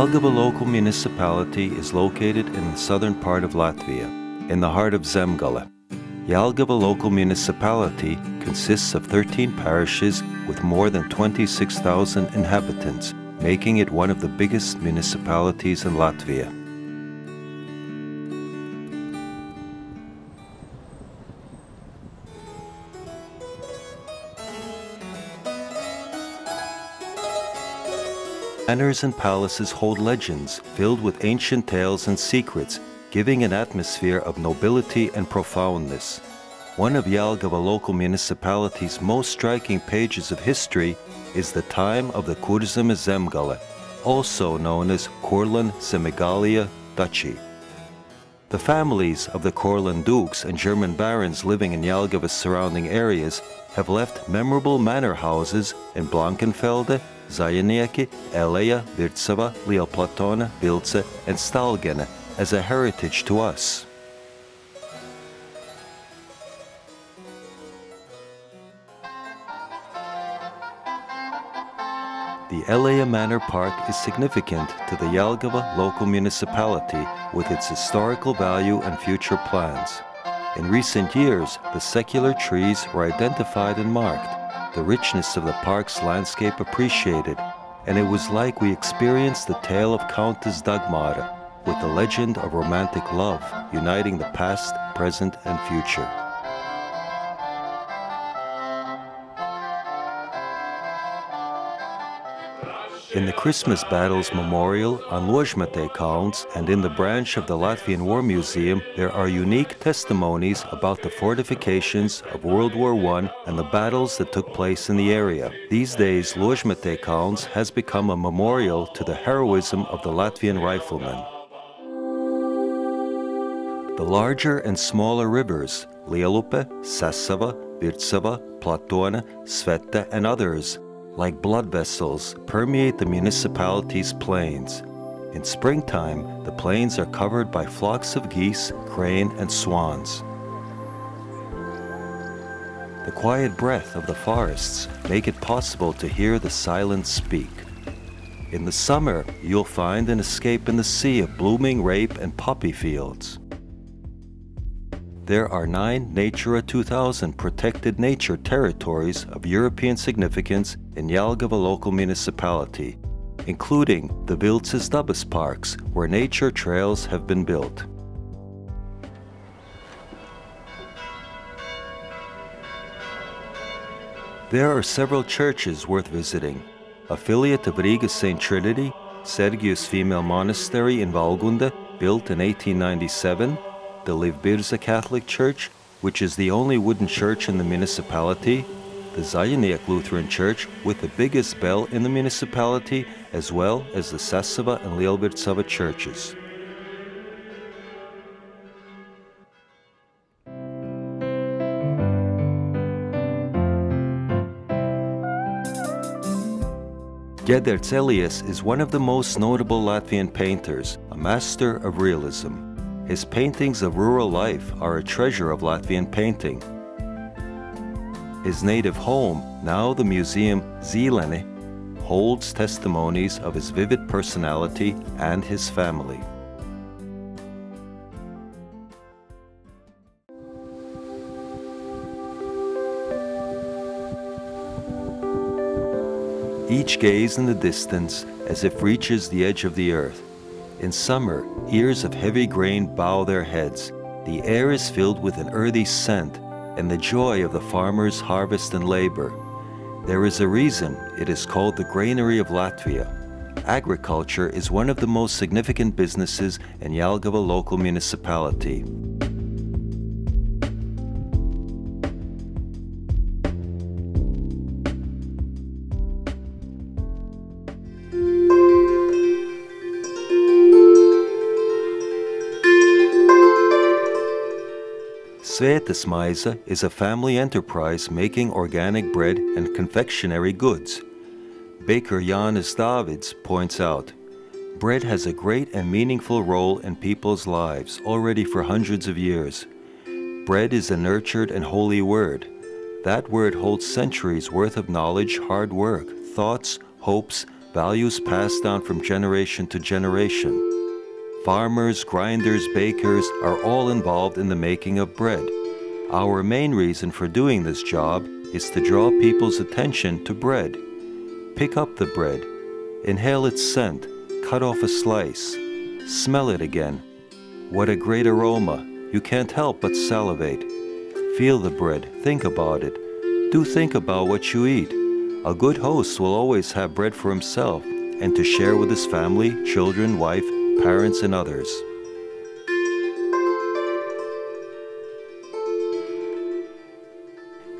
Jelgava local municipality is located in the southern part of Latvia, in the heart of Zemgale. Jelgava local municipality consists of 13 parishes with more than 26,000 inhabitants, making it one of the biggest municipalities in Latvia. Manors and palaces hold legends filled with ancient tales and secrets, giving an atmosphere of nobility and profoundness. One of Jelgava local municipality's most striking pages of history is the time of the Kurzeme Zemgale, also known as Courland Zemegalia Duchy. The families of the Courland dukes and German barons living in Jelgava's surrounding areas have left memorable manor houses in Blankenfelde, Zaļenieki, Eleja, Vircava, Lielplatone, Vilce, and Stalgene as a heritage to us. The Eleja Manor Park is significant to the Jelgava local municipality with its historical value and future plans. In recent years, the secular trees were identified and marked, the richness of the park's landscape appreciated, and it was like we experienced the tale of Countess Dagmar with the legend of romantic love uniting the past, present, and future. In the Christmas Battles Memorial on Ložmetējkalns and in the branch of the Latvian War Museum, there are unique testimonies about the fortifications of World War I and the battles that took place in the area. These days, Ložmetējkalns has become a memorial to the heroism of the Latvian riflemen. The larger and smaller rivers, Lielupe, Sesava, Vircava, Platone, Sveta, and others, like blood vessels, permeate the municipality's plains. In springtime, the plains are covered by flocks of geese, crane, and swans. The quiet breath of the forests make it possible to hear the silence speak. In the summer, you'll find an escape in the sea of blooming rape and poppy fields. There are nine Natura 2000 protected nature territories of European significance in Jelgava local municipality, including the Vilces Dabas parks, where nature trails have been built. There are several churches worth visiting. Affiliate of Riga St. Trinity, Sergius Female Monastery in Valgunde, built in 1897, the Līvbērze Catholic Church, which is the only wooden church in the municipality, the Zajeniek Lutheran Church with the biggest bell in the municipality, as well as the Sesava and Lielvircava churches. Ģederts Eliass is one of the most notable Latvian painters, a master of realism. His paintings of rural life are a treasure of Latvian painting. His native home, now the museum Zīlene, holds testimonies of his vivid personality and his family. Each gaze in the distance as if reaches the edge of the earth. In summer, ears of heavy grain bow their heads. The air is filled with an earthy scent and the joy of the farmer's harvest and labor. There is a reason it is called the Granary of Latvia. Agriculture is one of the most significant businesses in Jelgava local municipality. Svētas Maize is a family enterprise making organic bread and confectionery goods. Baker Jānis Davids points out, bread has a great and meaningful role in people's lives already for hundreds of years. Bread is a nurtured and holy word. That word holds centuries worth of knowledge, hard work, thoughts, hopes, values passed down from generation to generation. Farmers, grinders, bakers are all involved in the making of bread. Our main reason for doing this job is to draw people's attention to bread. Pick up the bread, inhale its scent, cut off a slice, smell it again. What a great aroma! You can't help but salivate. Feel the bread, think about it. Do think about what you eat. A good host will always have bread for himself and to share with his family, children, wife, parents, and others.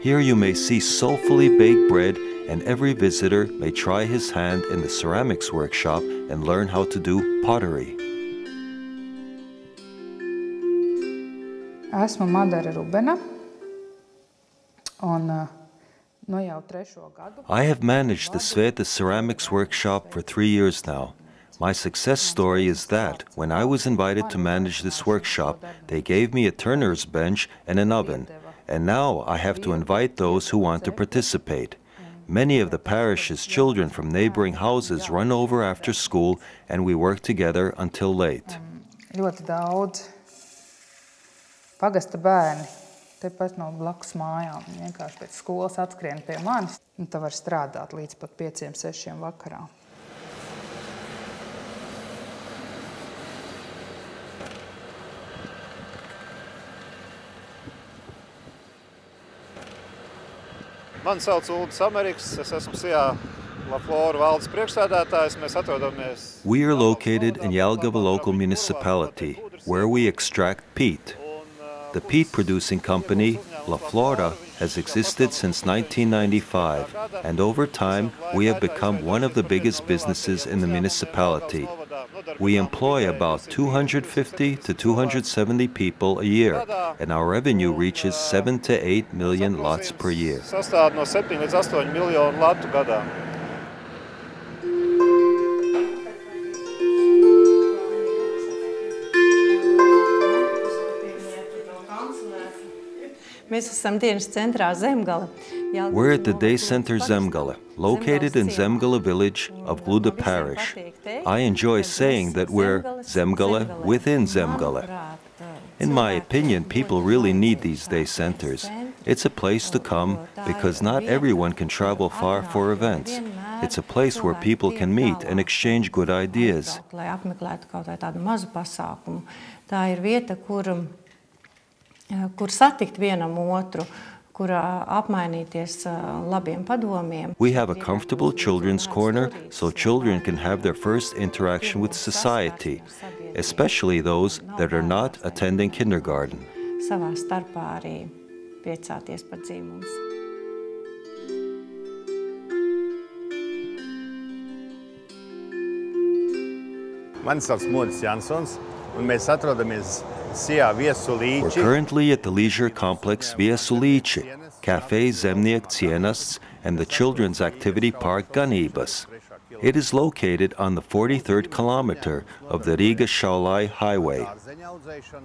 Here you may see soulfully baked bread, and every visitor may try his hand in the ceramics workshop and learn how to do pottery. Esmu Madara Rubena. Un, uh, I have managed the Sveta Ceramics Workshop for three years now. My success story is that when I was invited to manage this workshop, they gave me a turner's bench and an oven, and now I have to invite those who want to participate. Many of the parish's children from neighboring houses run over after school, and we work together until late. Ļoti daudz pagasta bērni tepat no blakus mājām. Viņi vienkārši pēc skolas atskrien pie manis, un tā var strādāt līdz pat 5-6 vakarā. Mani sauc Amerikas, es esmu Sijā. We are located in Jelgava local municipality, where we extract peat. The peat producing company, La Flora, has existed since 1995, and over time we have become one of the biggest businesses in the municipality. We employ about 250 to 270 people a year, and our revenue reaches 7 to 8 million lats per year. Sastāv no 7 līdz 8 miljonu latu gadā. Mēs esam dienas centrā Zemgala. We're at the day center Zemgala, located in Zemgala village of Gluda parish. I enjoy saying that we're Zemgala within Zemgala. In my opinion, people really need these day centers. It's a place to come because not everyone can travel far for events. It's a place where people can meet and exchange good ideas. Tā ir vieta, kur, eh, kur satikt vienam otru. We have a comfortable children's corner so children can have their first interaction with society, especially those that are not attending kindergarten. Savā starpā arī priecāties par dzīvumus. Mani sauc Modis Jansons, un mēs atrodamies Sijā We're currently at the leisure complex Via Sulici, Cafe Zemniek Cienasts, and the children's activity park Ganibas. It is located on the 43rd kilometer of the Riga Shaulai Highway.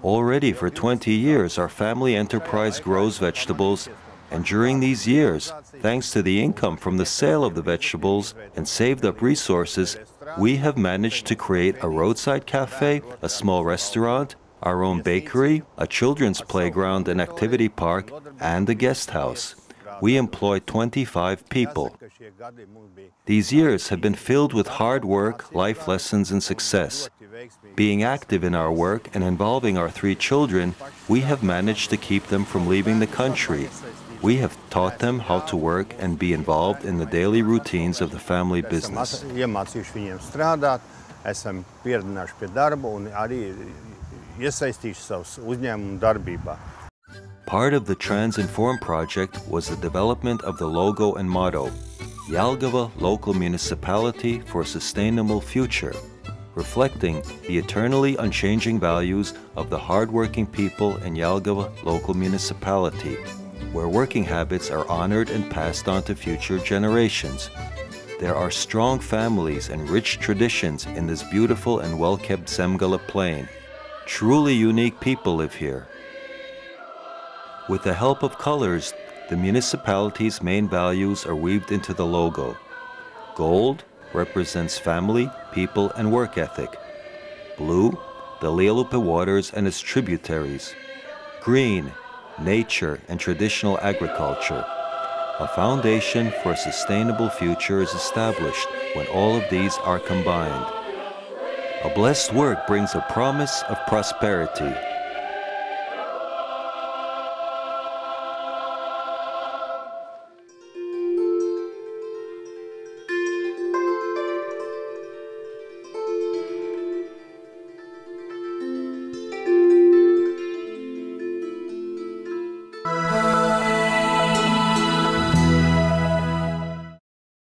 Already for 20 years, our family enterprise grows vegetables, and during these years, thanks to the income from the sale of the vegetables and saved up resources, we have managed to create a roadside cafe, a small restaurant, our own bakery, a children's playground and activity park, and a guest house. We employ 25 people. These years have been filled with hard work, life lessons, and success. Being active in our work and involving our three children, we have managed to keep them from leaving the country. We have taught them how to work and be involved in the daily routines of the family business. Iesaistījuši savus uzņēmumu darbībā. Part of the Trans in Form project was the development of the logo and motto Jelgava Local Municipality for a Sustainable Future, reflecting the eternally unchanging values of the hardworking people in Jelgava Local Municipality, where working habits are honored and passed on to future generations. There are strong families and rich traditions in this beautiful and well kept Zemgala plain. Truly unique people live here. With the help of colors, the municipality's main values are weaved into the logo gold, represents family, people, and work ethic. Blue, the Lielupe waters and its tributaries. Green, nature and traditional agriculture. A foundation for a sustainable future is established when all of these are combined. A blessed work brings a promise of prosperity